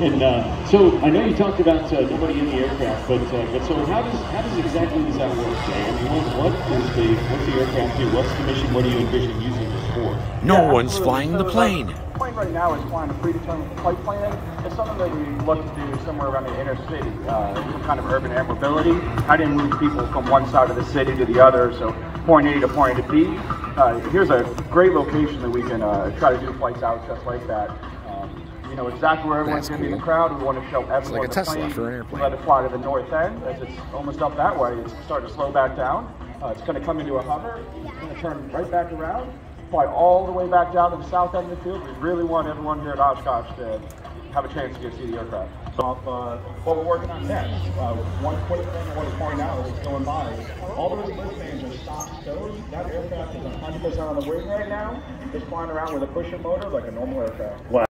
And uh, so I know you talked about uh, nobody in the aircraft, but uh, but so how does how does exactly does that work, Dan? I mean, what, what is the what's the aircraft do? What's the mission? What do you envision using this for? No Yeah, one's absolutely. flying So the plane. The plane right now is flying a predetermined flight plan. It's something that we look to do somewhere around the inner city, uh, some kind of urban air mobility. How do you move people from one side of the city to the other? So point A to point B. Uh, here's a great location that we can uh, try to do flights out just like that. Um, you know exactly where everyone's going to be in the crowd. We want to show everyone like a the Tesla plane. for an We airplane. let it fly to the north end. As it's almost up that way, it's starting to slow back down. Uh, it's going to come into a hover. It's going to turn right back around, fly all the way back down to the south end of the field. We really want everyone here at Oshkosh to have a chance to get to see the aircraft. Off, uh, what we're working on next. Uh, one quick thing I want to point out as it's going by. All those fans are stock stowed. That aircraft is 100% on the wing right now. It's flying around with a pusher motor like a normal aircraft. Wow.